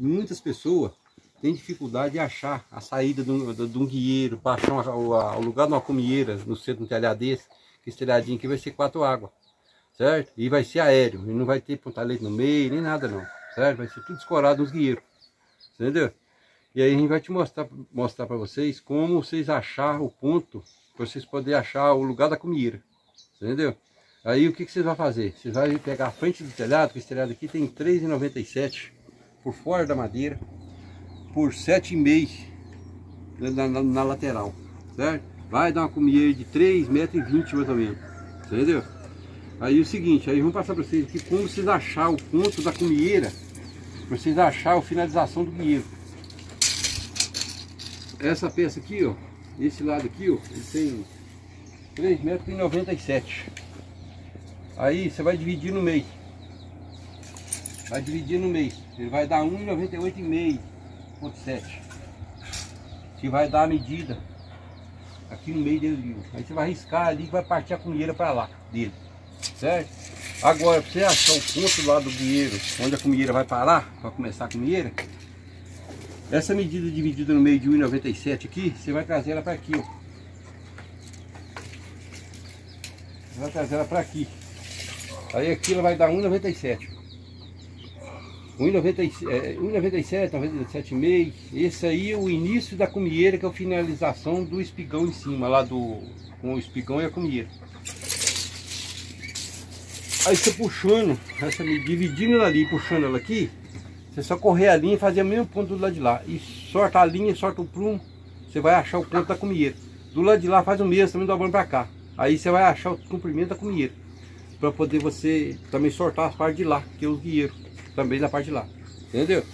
muitas pessoas têm dificuldade de achar a saída de um, de um guieiro, para achar o, lugar de uma comieira no centro de um telhado desse, que esse telhadinho aqui vai ser quatro águas, certo? E vai ser aéreo, e não vai ter pontalete no meio, nem nada não, certo? Vai ser tudo escorado nos guieiros, entendeu? E aí a gente vai te mostrar, mostrar para vocês como vocês achar o ponto, para vocês poderem achar o lugar da comieira, entendeu? Aí o que, que vocês vão fazer? Vocês vão pegar a frente do telhado, que esse telhado aqui tem 3,97 por fora da madeira, por 7,5 na, na, na, lateral, certo? Vai dar uma comieira de 3,20 metros mais ou menos, entendeu? Aí o seguinte, aí vamos passar para vocês aqui como vocês achar o ponto da comieira, para vocês achar a finalização do guieiro. Essa peça aqui, ó, esse lado aqui, ó, ele tem 3,97 metros Aí você vai dividir no meio. Vai dividir no meio. Ele vai dar 1,98,5.7. Que vai dar a medida aqui no meio dele. Aí você vai riscar ali e vai partir a comieira para lá dele. Certo? Agora, para você achar o ponto lá do guieiro, onde a comieira vai parar, para começar a comieira, essa medida dividida no meio de 1,97 aqui, você vai trazer ela para aqui, ó. Você vai trazer ela para aqui. Aí aqui ela vai dar 1,97. 1,97, 1,97,5. Esse aí é o início da comieira, que é a finalização do espigão em cima, lá do com o espigão e a comieira. Aí você puxando, essa dividindo ela ali, puxando ela aqui, você só correr a linha e fazer o mesmo ponto do lado de lá. E sorta a linha, sorta o prumo, você vai achar o ponto da comieira. Do lado de lá faz o mesmo, também dobrando para cá. Aí você vai achar o comprimento da comieira para poder você também sortar as partes de lá, que é os guieiros, também da parte de lá, entendeu?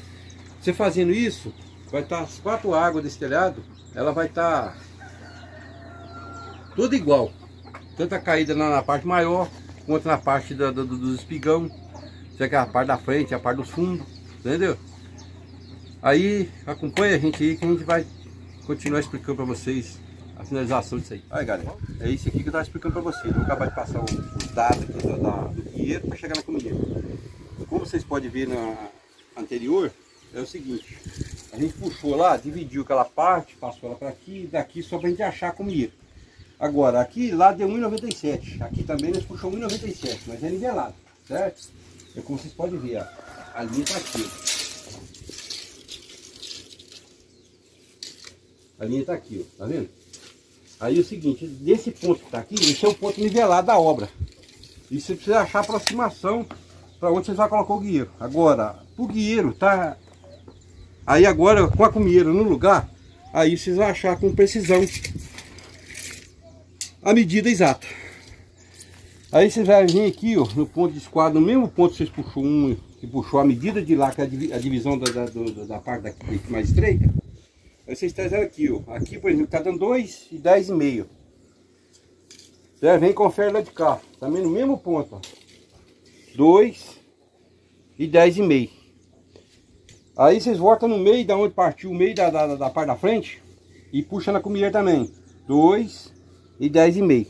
Você fazendo isso, vai estar tá as quatro águas desse telhado, ela vai estar tá tudo igual, tanto a caída na, na parte maior, quanto na parte da, do, dos espigão, seja que é a parte da frente, a parte do fundo, entendeu? Aí acompanha a gente aí que a gente vai continuar explicando para vocês a finalização disso aí. Aí galera, é isso aqui que eu estava explicando para vocês. Vou acabar de passar os dados aqui da, do guieiro para chegar na comida. Como vocês podem ver na anterior, é o seguinte. A gente puxou lá, dividiu aquela parte, passou ela para aqui, daqui só para a gente achar a comida. Agora, aqui lá deu 1,97. Aqui também nós puxamos 1,97, mas é nivelado, certo? É como vocês podem ver, ó, a linha está aqui. A linha está aqui, ó, tá vendo? Aí é o seguinte, desse ponto que está aqui, esse é o ponto nivelado da obra. E você precisa achar aproximação para onde você vai colocar o guieiro. Agora, o guieiro tá... Aí agora, com a comieira no lugar, aí vocês vão achar com precisão a medida exata. Aí vocês vão vir aqui, ó, no ponto de esquadro, no mesmo ponto que vocês puxou um, que puxou a medida de lá, que é a divisão da, da, da parte daqui mais estreita. Aí vocês trazem aqui, ó. Aqui, por exemplo, tá dando 2 e 10 e meio. Você vem e confere lá de cá. Também no mesmo ponto, ó. 2 e 10 e meio. Aí vocês voltam no meio, da onde partiu o meio da, da, da parte da frente. E puxa na comida também. 2 e 10 e meio.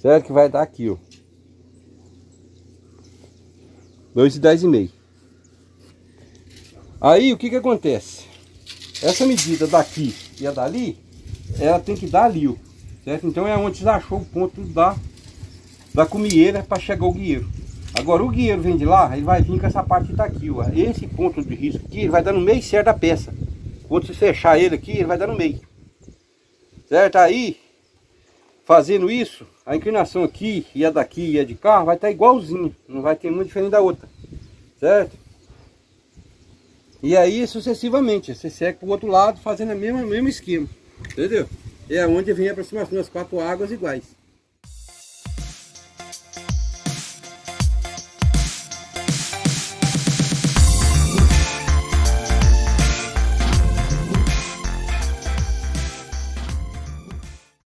Certo? Que vai dar aqui, ó. 2 e 10 e meio. Aí o que que acontece? Essa medida daqui e a dali, ela tem que dar ali, ó, certo? Então é onde você achou o ponto da, da comieira para chegar o guieiro. Agora o guieiro vem de lá, ele vai vir com essa parte que tá aqui, ó. Esse ponto de risco aqui, ele vai dar no meio certo da peça. Quando você fechar ele aqui, ele vai dar no meio. Certo? Aí, fazendo isso, a inclinação aqui e a daqui e a de cá vai estar tá igualzinho. Não vai ter muito diferente da outra. Certo? E aí sucessivamente, você segue para o outro lado fazendo a mesma, mesmo esquema, entendeu? É onde vem a aproximação das quatro águas iguais.